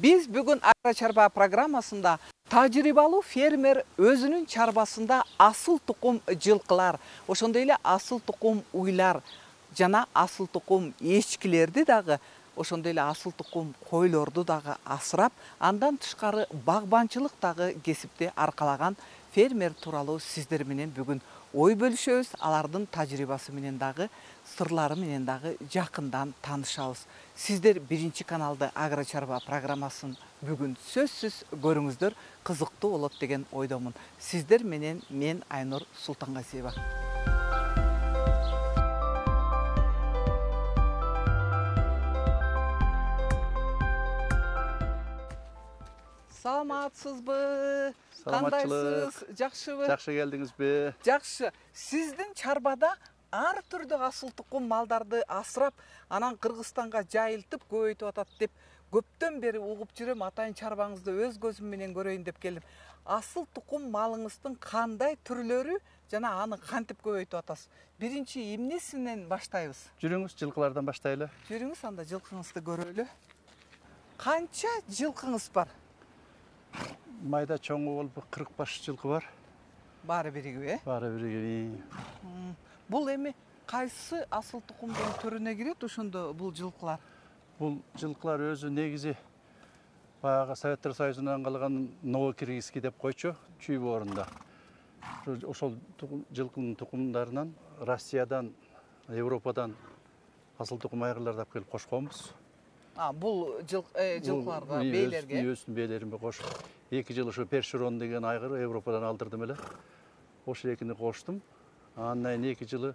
биз бүгүн агро чарба программасында тажрыйбалуу фермер өзүнүн чарбасында асыл тукум жылкылар ошондой эле асыл тукум уйлар жана асыл тукум эчкилерди дагы ошондой эле асыл тукум койлорду дагы асырап андан тышкары багбанчылык дагы кесипти аркалаган фермер тууралуу сиздер менен бүгүн ой бөлүшөбүз алардын тажрыйбасы менен дагы сырлары менен дагы жакындан таанышабыз. Сиздер биринчи каналды агро чарба программасын бүгүн сөзсүз көрүңүздөр кызыктуу болот деген ойдомун. Сиздер менен мен айнур султангазиева саламатсызбы кандайсыз жакшыбы жакшы келдиңизби жакшы сиздин чарбада ар түрдүү асыл тукум малдарды асырап анан кыргызстанга жайылтып көбөйтүп атат деп көптөн бери угуп жүрөм атайын чарбаңызды өз көзүм менен көрөйүн деп келдим асыл тукум малыңыздын кандай түрлөрү жана аны кантип көбөйтүп атасыз? Биринчи эмнесинен баштайбыз жүрүңүз жылкылардан баштайлы жүрүңүз анда жылкыңызды көрөлү канча жылкыңыз бар? Майда чоңу болуп кырк баш жылкы бар. Баары биригип э? Баары биригип бул эми кайсы асыл тукумдун түрүнө кирет ошондо бул жылкылар? Бул жылкылар өзү негизи баягы советтер союзунан калган новокиргизский деп койчу чүй боорунда ошол жылкынын тукумдарынан россиядан европадан асыл тукум айгырларды алып келип кошконбуз. Бул жылкыларга бээлерге өзүнүн бээлериме кошуп эки жыл ошо першерон деген айгыр европадан алдырдым эле. Ошол экини коштум андан кийин эки жылы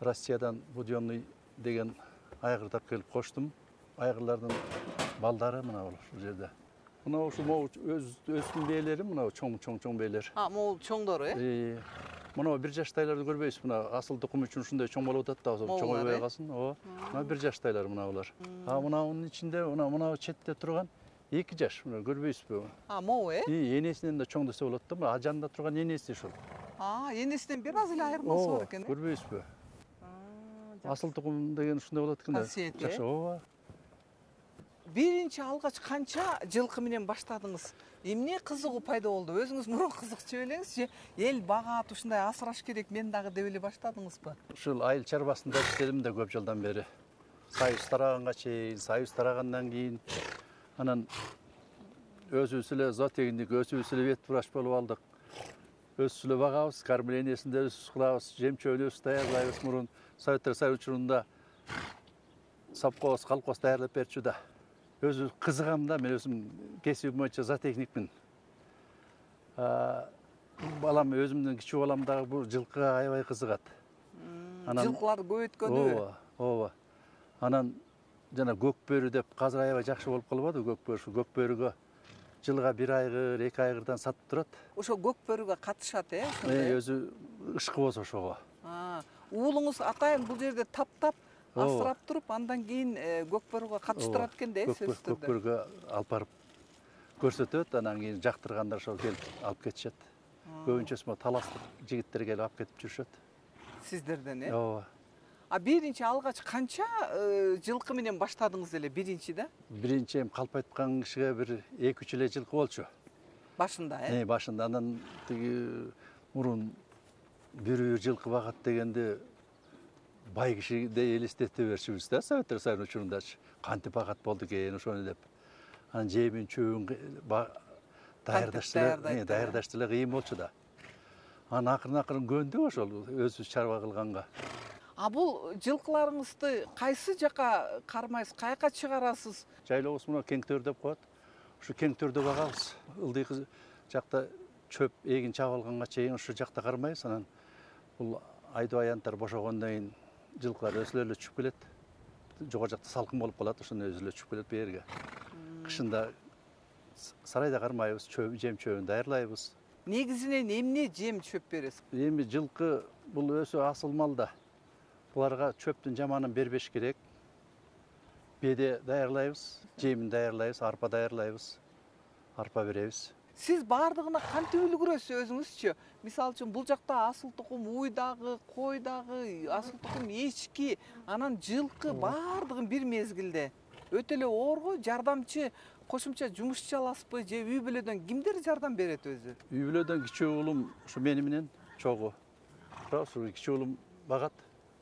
россиядан буденный деген айгырды алып келип коштум айгырлардын балдары мына ушул жерде. Мына ушул могу өз өзүнүн бээлери мына чоң чоң чоң бээлер могул чоңдору э мына бир жаштайларды көрбөйсүз мына асыл тукум үчүн ушундай чоң болуп атат да чоңойбой калсын ооба мына бир жаштайлар мына булар а мынабунун ичинде мына мына четте турган эки жаш мына көрбөйсүзбү могу э энесинен да чоң десе болот да мына жанында турган энеси ушул энесинен бир аз эле айырмасы бар экен э көрбөйсүзбү асыл тукум деген ушундай болот экен да. Касиети жакшы ооба биринчи алгач канча жылкы менен баштадыңыз? Эмне кызыгуу пайда болду? Өзүңүз мурун кызыкчу белеңиз же эл багат ушундай асыраш керек мен дагы деп эле баштадыңызбы? Ушул айыл чарбасында иштедим да көп жылдан бери. Союз тараганга чейин союз тарагандан кийин анан өзүбүз эле зоотехник өзүбүз эле вет врач болуп алдык. Өзүбүз эле багабыз кормлениесин да өзүбүз кылабыз жем чөбүн өзүбүз даярдайбыз мурун. Советтер союзу учурунда совхоз колхоз даярдап берчү да. Өзү кызыгам да мен өзүм кесибим боюнча зоотехникмин балам өзүмдүн кичүү балам дагы бул жылкыга аябай кызыгат анан жылкыларды көбөйткөнүбү ооба ооба анан жана көк бөрү деп азыр аябай жакшы болуп калбадыбы көк бөрү ушул көк бөрүгө жылга бир айгыр эки айгырдан сатып турат ошо көк бөрүгө катышат э? өзү ышкыбоз ошого уулуңуз атайын бул жерде таптап асырап туруп андан кийин көк бөрүгө катыштырат экен да э сөзсүз түрдө көк бөрүгө алып барып көрсөтөт анан кийин жактырганда ошол келип алып кетишет көбүнчөсү могу таластык жигиттер келип алып кетип жүрүшөт сиздерден э ооба а биринчи алгач канча жылкы менен баштадыңыз эле биринчи да биринчи эми калп айткан кишиге бир эки үч эле жылкы болчу башында э башында анан тиги мурун бир жылкы багат дегенди бай кишидей элестете берчүбүз да советтер союзунун учурундачы кантип багат болду экен ошону деп анан жемин чөбүн даярдаш деле даярдаш деле кыйын болчу да анан акырын акырын көндүк ошол өзүбүз чарба кылганга а бул жылкыларыңызды кайсы жака кармайсыз каяка чыгарасыз жайлообуз мына кеңтөр деп коет ушу кеңтөрдө багабыз ылдый жакта чөп эгин чабып алганга чейин ушул жакта кармайбыз анан бул айдоо аянттар бошогондон кийин жылкылар өзүлөрү эле түшүп келет жогору жакта салкын болуп калат ошондо өзү эле түшүп келет бу жерге кышында сарайда кармайбыз жем чөбүн даярдайбыз негизинен эмне жем чөп бересиз эми жылкы бул өзү асыл мал да. Буларга чөптүн жаманын бербеш керек. Беде даярдайбыз жемин даярдайбыз арпа даярдайбыз арпа беребиз сиз баардыгына кантип үлгүрөсүз өзүңүзчү мисалы үчүн бул жакта асыл тукум уй дагы кой дагы асыл тукум эчки анан жылкы баардыгын бир мезгилде өтө эле оор го жардамчы кошумча жумуш иши аласызбы же үй бүлөдөн кимдер жардам берет өзү үй бүлөдөн кичүү уулум ушу мени менен чогуу туурабы ушу кичүү уулум багат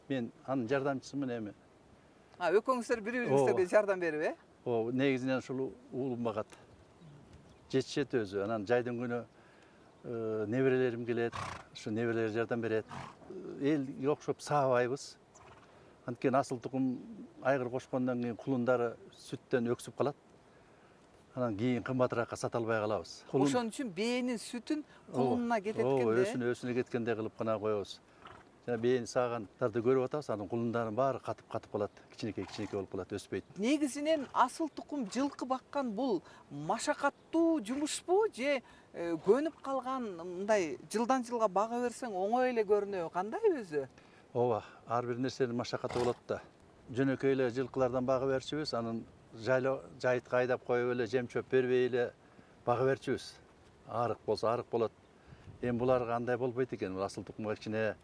мен анын жардамчысымын эми а экөөңүздөр бири бириңиздерге Ооба. жардам берип э о негизинен ушул уулум багат жетишет өзү анан жайдын күнү неберелерим келет ушу неберелер жардам берет элге окшоп саабайбыз анткени асыл тукум айгыр кошкондон кийин кулундары сүттөн өксүп калат анан кийин кымбатыраакка сата албай калабыз ошон үчүн бээнин сүтүн Ооба, кулунуна кетет ооба, экен да өсүнө өсүнө кеткендей кылып гана коебуз жана бээни саагандарды көрүп атабыз анын кулундардын баары катып катып калат кичинекей кичинекей болуп калат өспөйт негизинен асыл тукум жылкы баккан бул машакаттуу жумушпу же көнүп калган мындай жылдан жылга бага берсең оңой эле көрүнөбү кандай өзү ооба ар бир нерсенин машакаты болот да. Жөнөкөй эле жылкылардан бага берчүбүз анан жайлоо жайытка айдап коюп эле жем чөп бербей эле бага берчүбүз арык болсо арык болот эми буларга андай болбойт экен бул асыл тукумга кичине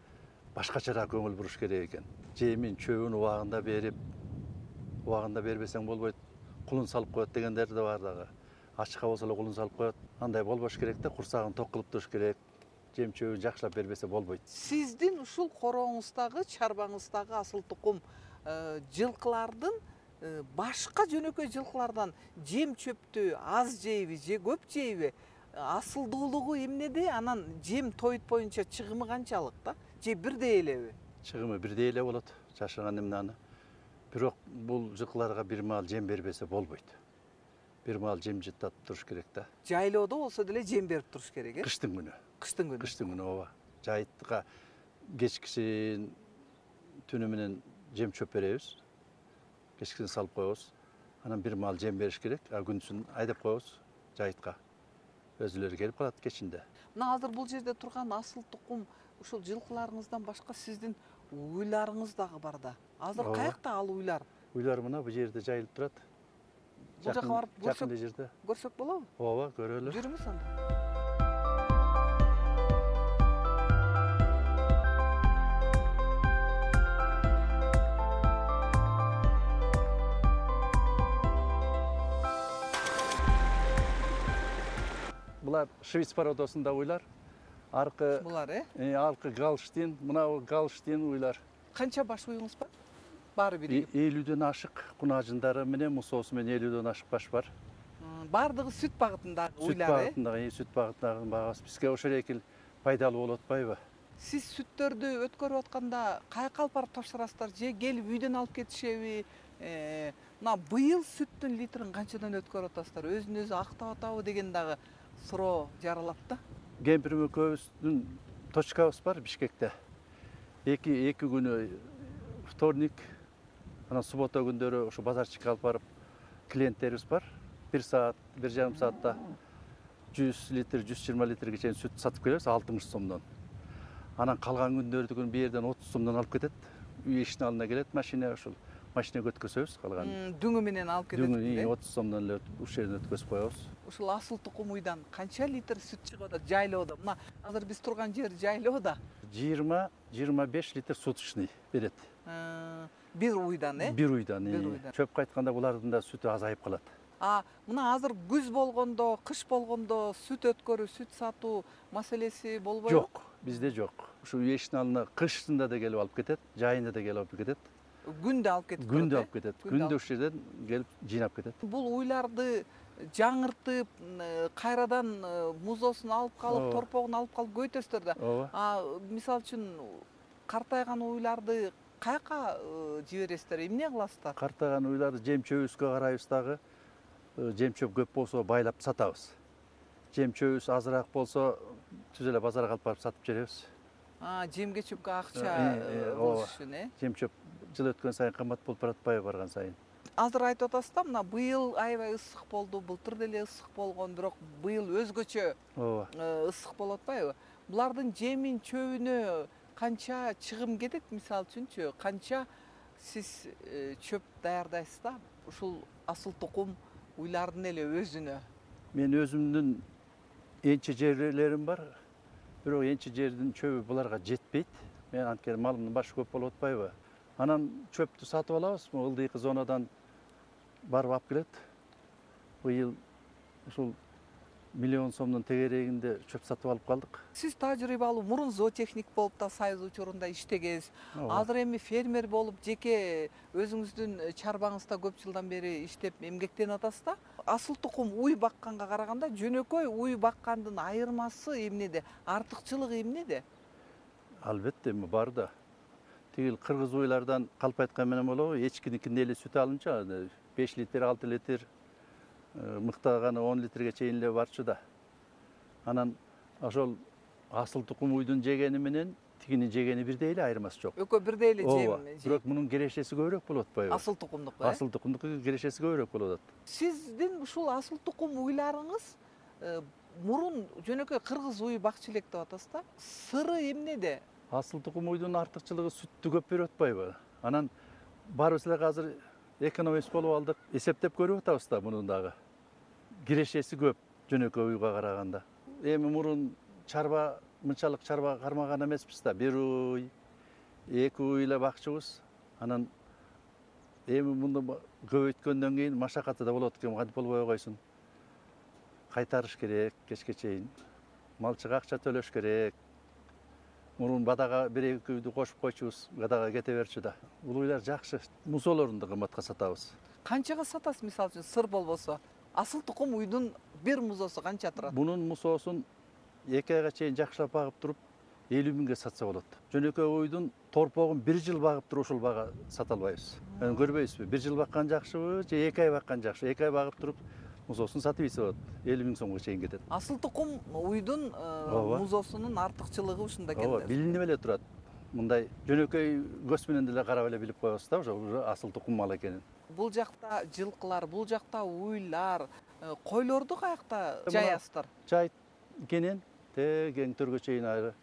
башкачараак көңүл буруш керек экен жемин чөбүн убагында берип убагында бербесең болбойт кулун салып коет дегендер да бар дагы ачыкка болсо эле кулун салып коет андай болбош керек да курсагын ток кылып туруш керек жем чөбүн жакшылап бербесе болбойт сиздин ушул корооңуздагы чарбаңыздагы асыл тукум жылкылардын башка жөнөкөй жылкылардан жем чөптү аз жейби же көп жейби асылдуулугу эмнеде анан жем тоют боюнча чыгымы канчалык да же бирдей элеби чыгымы бирдей эле болот жашырган эмнени бирок бул жылкыларга бир маал жем бербесе болбойт бир маал жем жыттатып туруш керек да жайлоодо болсо деле жем берип туруш керек э кыштын күнү кыштын күнү кыштын күнү ооба жайытка кечкисин түнү менен жем чөп беребиз кечкисин салып коебуз анан бир маал жем бериш керек а күндүзүн айдап коебуз жайытка өзүлөрү келип калат кечинде мына азыр бул жерде турган асыл тукум ушул жылкыларыңыздан башка сиздин уйларыңыз дагы бар да азыр каякта ал уйлар? Уйлар мына бул жерде жайылып турат. Бул жака барып көрсөк- жакын эле жерде. көрсөк болобу? Ооба көрөлү жүрүңүз анда. Булар швиц породасында уйлар. Аркы булар э? Э, аркы галштин мынабу галштин уйлар. Канча баш уюңуз бар? Баары биригип элүүдөн ашык кунажындары менен мусоосу менен элүүдөн ашык баш бар. Баардыгы сүт багытындагы сүт уйлар э? багытындагы э, сүт багытындагы багасы бизге ошол эки пайдалуу болуп атпайбы сиз сүттөрдү өткөрүп атканда каяка алып барып тапшырасыздар? Же келип үйдөн алып кетишеби Э, мына быйыл сүттүн литрин канчадан өткөрүп атасыздар? Өзүн өзү актап атабы деген дагы суроо жаралат да кемпирим экөөбүздүн точкабыз бар бишкекте эки эки күнү вторник анан суббота күндөрү ушу базарчикке алып барып клиенттерибиз бар. Бир саат бир жарым саатта жүз литр жүз жыйырма литрге чейин сүт сатып келебиз алтымыш сомдон. Анан калган күндөрдүкүн бул жерден отуз сомдон алып кетет. Үй эшиктин алдына келет машина ушул. Машинеге өткөзөбүз калган М, дүңү менен алып э? отуз сомдон эле ушул жерден өткөзүп коебуз ушул асыл тукум уйдан канча литр сүт чыгып атат жайлоодо? Мына азыр биз турган жер жайлоо да жыйырма жыйырма беш литр суточный берет Э, бир уйдан э? Бир уйдан Бир э. уйдан. чөп кайтканда булардын да сүтү азайып калат. А мына азыр күз болгондо кыш болгондо сүт өткөрүү сүт сатуу маселеси болбойбу? Жок бизде жок. Ушу эшиктин алдына кышында да келип алып кетет жайында да келип алып кетет. Күндө алып кетип күндө турат, алып күндө алып- ушул жерден келип жыйнап кетет э? бул уйларды жаңыртып м, кайрадан э, музоосун алып Ооба. торпогун алып калып көйтөсүздөр да ооба а мисалы үчүн картайган уйларды каяка жибересиздер эмне кыласыздар картайган уйларды жем чөбүбүзгө карайбыз дагы жем чөп көп болсо байлап сатабыз жем чөбүбүз азыраак болсо түз эле базарга алып барып сатып жиберебиз А, жемге чөпкө акча кылыш үчүн э жем чөп жыл өткөн сайын кымбат болуп баратпайбы барган сайын. Азыр айтып атасыз да мына быйыл аябай ысык болду былтыр деле ысык болгон бирок быйыл өзгөчө ооба. э, ысык болуп атпайбы булардын жемин чөбүнө канча чыгым кетет мисалы үчүнчү канча сиз э, чөп даярдайсыз да ушул асыл тукум уйлардын эле өзүнө? Мен өзүмдүн энчи жерлерим бар бирок энчи жердин чөбү буларга жетпейт. Мен анткени малымдын башы көп болуп атпайбы. Анан чөптү сатып алабыз могу ылдыйкы зонадан барып алып келет. Быйыл ушул миллион сомдун тегерегинде чөп сатып алып калдык. Сиз тажрыйбалуу мурун зоотехник болуп да союз учурунда иштегенсиз азыр эми фермер болуп жеке өзүңүздүн чарбаңызда көп жылдан бери иштеп эмгектенип атасыз да? Асыл тукум уй бакканга караганда жөнөкөй уй баккандын айырмасы эмнеде? Артыкчылыгы эмнеде? Албетте эми бар да. Тигил кыргыз уйлардан калп айткан менен болобу эчкиникинен эле сүт алынча беш литр алты литр э, мыктаганы он литрге чейин эле барчу да. Анан ошол асыл тукум уйдун жегени менен тигинин жегени бирдей эле айырмасы жок экөө бирдей эле ооба жем бирок мунун керешеси көбүрөөк болуп атпайбы асыл тукумдуку э? Асыл тукумдуку керешеси көбүрөөк болуп атат сиздин ушул асыл тукум уйларыңыз э, мурун жөнөкөй кыргыз уй бакчу элек деп атасыз да сыры эмнеде? Асыл тукум уйдун артыкчылыгы сүттү көп берип атпайбы анан баарыбыз эле азыр экономист болуп алдык эсептеп көрүп атабыз да мунун дагы кирешеси көп жөнөкөй уйга караганда эми мурун чарба мынчалык чарба кармаган эмеспиз да. Бир уй эки уй эле бакчубуз анан эми муну көбөйткөндөн кийин машакаты да болот экен кантип болбой койсун. Кайтарыш керек кечке чейин малчыга акча төлөш керек. Мурун бадага бир эки үйдү кошуп койчубуз бадага кете берчү да. Бул уйлар жакшы. Мусоолорун да кымбатка сатабыз. Канчага сатасыз? Мисалы үчүн сыр болбосо. Асыл тукум уйдун бир музосу канча турат? Мунун мусоосун эки айга чейин жакшылап багып туруп элүү миңге сатса болот. Жөнөкөй уйдун торпогун бир жыл багып туруп ушул бага сата албайбыз. Көрбөйсүзбү бир жыл баккан жакшыбы же эки ай баккан жакшы? Эки ай багып туруп мусоосун сатып ийсе болот элүү миң сомго чейин кетет. Асыл тукум уйдун э, Ооба. музосунун артыкчылыгы ушунда экен ооба билинип эле турат? Мындай жөнөкөй көз менен деле карап эле билип коебуз да ошо уже асыл тукум мал экенин. Бул жакта жылкылар бул жакта уйлар э, койлорду каякта Мына- жаясыздар жайыт кенен теге кең төргө чейин ары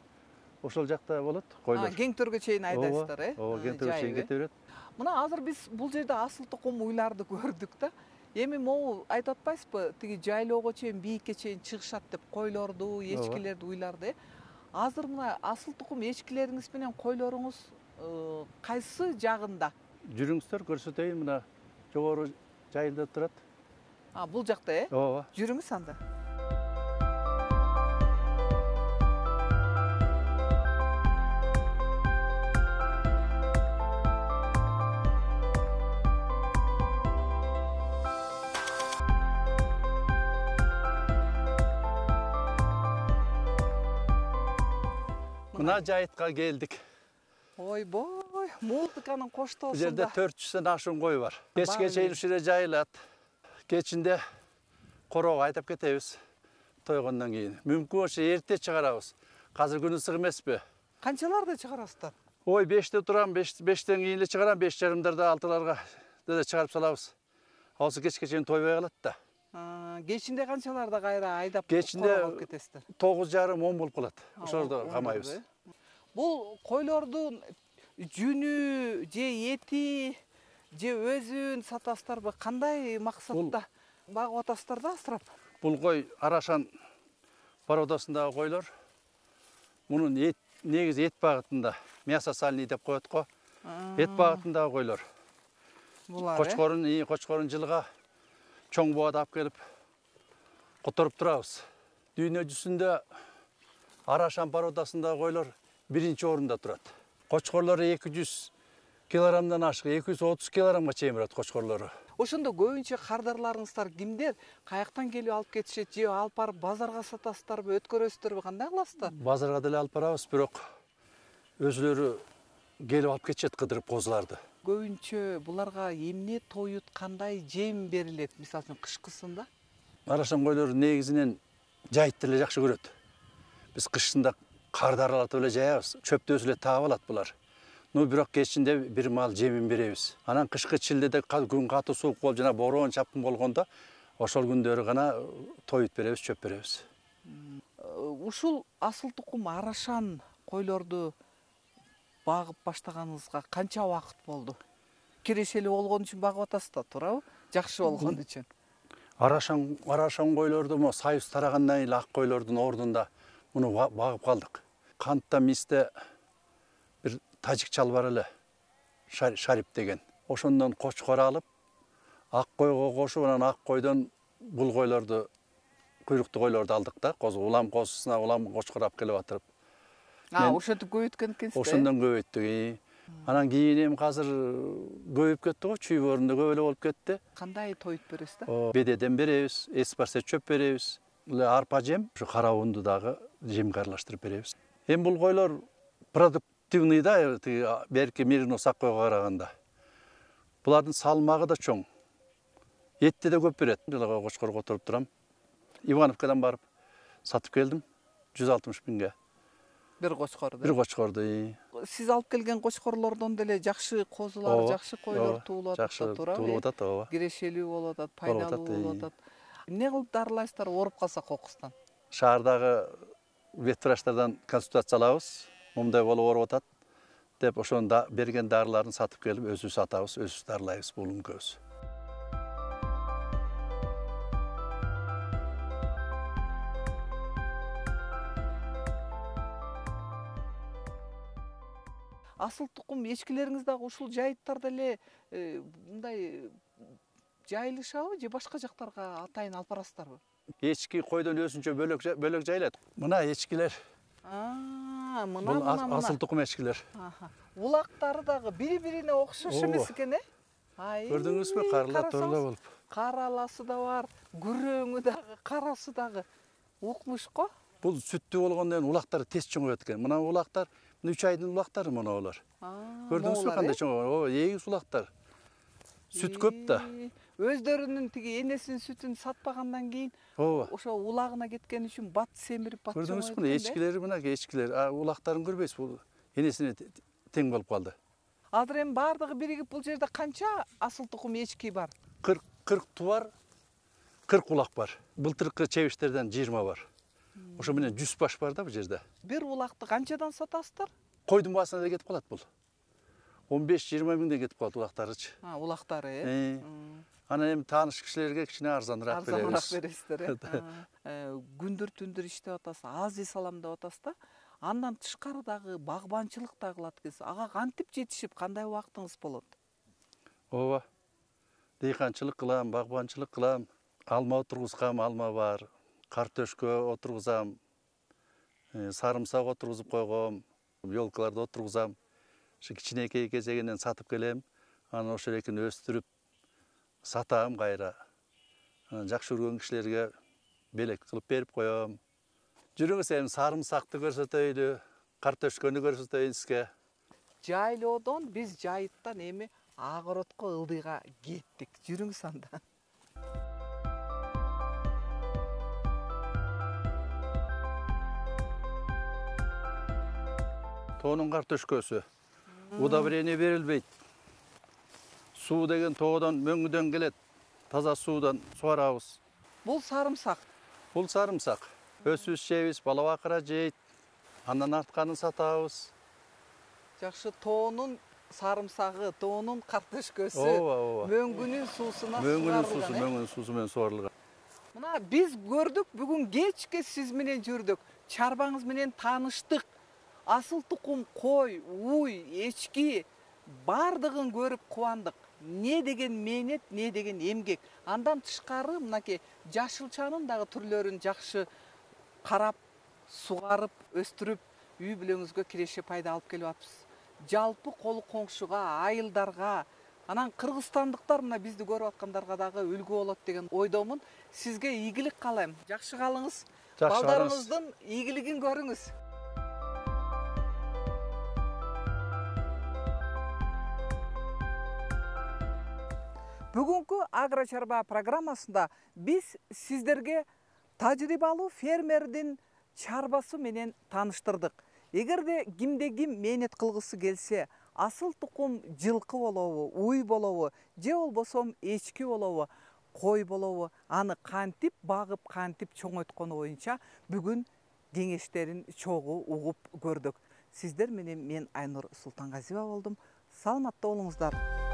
ошол жакта болот койлор. Кең төргө чейин айдайсыздар э? Ооба кең төргө чейин э? кете берет. Мына азыр биз бул жерде асыл тукум уйларды көрдүк да. Эми могу айтып атпайсызбы тиги жайлоого чейин бийикке чейин чыгышат деп койлорду эчкилерди уйларды. Э азыр мына асыл тукум эчкилериңиз менен койлоруңуз э, кайсы жагында? Жүрүңүздөр көрсөтөйүн мына жогору жайылда турат. А бул жакта э? Ооба. Жүрүңүз анда. Мына жайытка келдик ойбой музыканын бул жерде төрт жүздөн ашуун кой бар кечке чейин ушул жерде жайылат кечинде короого айдап кетебиз тойгондон кийин мүмкүн болсо эрте чыгарабыз азыр күн ысык эмеспи канчаларда чыгарасыздар ой беште турам беш- бештен кийин эле чыгарам беш жарымдарда алтыларга деле чыгарып салабыз болсо кечке чейин тойбой калат да. Кечинде канчаларда кайра айдап Кечинде- кетесиздер тогуз жарым он болуп калат ошолордо камайбыз бул койлордун жүнү же эти же өзүн сатасыздарбы кандай максатта багып атасыздар да асырап? Бул кой арашан породасындагы койлор мунун эт негизи эт багытында мясо сальный деп коет го эт багытындагы койлор булар кочкорун кочкорун жылга чоң бубада алып келип которуп турабыз дүйнө жүзүндө арашан породасындагы койлор биринчи орунда турат кочкорлору эки жүз килограммдан ашык эки жүз отуз килограммга чейин барат кочкорлору ошондо көбүнчө кардарларыңыздар кимдер каяктан келип алып кетишет же алып барып базарга сатасыздарбы өткөрөсүздөрбү кандай кыласыздар базарга деле алып барабыз бирок өзүлөрү келип алып кетишет кыдырып козуларды көбүнчө буларга эмне тоют кандай жем берилет мисалы үчүн кышкысында арашан койлору негизинен жайытты эле жакшы көрөт биз кышында карды аралатып эле жаябыз чөптү өзү эле таап алат булар ну бирок кечинде бир маал жемин беребиз анан кышкы чилдеде күн катуу суук болуп жана бороон чапкын болгондо ошол күндөрү гана тоют беребиз чөп беребиз ушул асыл тукум арашан койлорду багып баштаганыңызга канча убакыт болду кирешелүү болгон үчүн багып атасыз да туурабы жакшы болгон үчүн арашан арашан койлорду могу союз тарагандан кийин ак койлордун ордунда муну ба- багып калдык кантта мисте бир тажик чал бар эле Шар- шарип деген. Ошондон кочкор алып ак койго кошуп анан ак койдон бул койлорду куйруктуу койлорду алдык да. Улам козусуна улам кочкор алып келип атырып. А ошентип көбөйткөн экенсиз да ошондон көбөйттүк анан кийин эми азыр көбөйүп кетти го чүй да көп эле болуп кетти. Э? кандай тоюп бересиз да? Бедеден беребиз эспарсе чөп беребиз. Эле арпа жем ушу кара унду дагы жемге аралаштырып беребиз эми бул койлор продуктивный да тиги берки мирно сак койго караганда. Булардын салмагы да чоң. Этти да көп берет. Жылага кочкор которуп турам. Ивановкадан барып сатып келдим. Жүз алтымыш миңге. Бир кочкорду бир кочкорду сиз алып келген кочкорлордон деле жакшы козулар жакшы койлор туулуп атат жакшы туулуп атат ооба. кирешелүү болуп атат пайдалуу болуп атат. Эмне кылып дарылайсыздар ооруп калса кокустан? Шаардагы вет врачтардан консультация алабыз момундай болуп ооруп атат деп ошонун да- берген дарыларын сатып келип өзүбүз сатабыз өзүбүз дарылайбыз булумкөбүз асыл тукум эчкилериңиз дагы ушул жайыттарда эле э, мындай жайылышабы же башка жактарга атайын алып барасыздарбы эчки койдон өзүнчө бөлөк жа- бөлөк жайылат мына эчкилер А, мына мына ас- мына асыл тукум эчкилер Аха. улактары дагы бири бирине окшош эмес экен э Ай, көрдүңүзбү карыла карасаңыз, төрөлө болуп караласы да бар күрөңү дагы карасы дагы укмуш го бул сүттүү болгондон кийин улактары тез чоңоет экен мына улактар мына үч айдын улактары монулар көрдүңүзбү кандай чоң ооба эгиз улактар сүт көп да өздөрүнүн тиги энесинин сүтүн сатпагандан кийин ооба ошо улагына кеткен үчүн бат семирип бат көрдүңүзбү мына эчкилери мынакей эчкилер а улактарын көрбөйсүз бул энесине те- те- тең болуп калды азыр эми баардыгы биригип бул жерде канча асыл тукум эчки бар? Кырк кырк тубар кырк улак бар. Былтыркы чебиштерден жыйырма бар. Ошо менен жүз баш бар да бул жерде. Бир улакты канчадан сатасыздар? Койдун баасына да кетип калат бул он беш жыйырма миңден кетип калат улактарычы А, улактары э М, анан эми тааныш кишилерге кичине арзаныраак арзаныраак беребиз бересиздер э күндөр түндөр иштеп атасыз аз үй салам деп атасыз да андан тышкары дагы багбанчылык да кылат экенсиз ага кантип жетишип кандай убактыңыз болот ооба дыйканчылык кылам багбанчылык кылам алма отургузгам алма бар картөшкө отургузам сарымсак отургузуп койгом елкаларды отургузам ошо кичинекей кезегинен сатып келем анан ошол экин өстүрүп сатам кайра жакшы көргөн кишилерге белек кылып берип коем жүрүңүз эми сарымсакты көрсөтөйлү картөшкөнү көрсөтөйүн сизге жайлоодон биз жайыттан эми огородко ылдыйга кеттик. Жүрүңүз анда. Тоонун картөшкөсү удобрение берилбейт. Суу деген тоодон мөңгүдөн келет таза суудан сугарабыз бул сарымсак. Бул сарымсак. Өзүбүз жейбиз бала бакыра жейт андан артканын сатабыз. Жакшы тоонун сарымсагы тоонун картөшкөсү ооба ооба. мөңгүнүн суусуна мөңгүнүн сугарылган, суусу э? суусу менен сугарылган мына биз көрдүк бүгүн кечке сиз менен жүрдүк. Чарбаңыз менен тааныштык асыл тукум кой уй эчки баардыгын көрүп кубандык. Эмне деген мээнет эмне деген эмгек андан тышкары мынакей жашылчанын дагы түрлөрүн жакшы карап сугарып өстүрүп үй бүлөңүзгө киреше пайда алып келип атыпсыз жалпы колу коңшуга айылдарга анан кыргызстандыктар мына бизди көрүп аткандарга дагы үлгү болот деген ойдомун. Сизге ийгилик каалайм. Жакшы калыңыз. Балдарыңыздын ийгилигин көрүңүз. Бүгүнкү агро чарба программасында биз сиздерге тажрыйбалуу фермердин чарбасы менен тааныштырдык эгерде кимде ким мээнет кылгысы келсе асыл тукум жылкы болобу уй болобу же болбосо эчки болобу кой болобу аны кантип багып кантип чоңойткону боюнча бүгүн кеңештерин чогуу угуп көрдүк сиздер менен мен айнур султангазиева болдум саламатта болуңуздар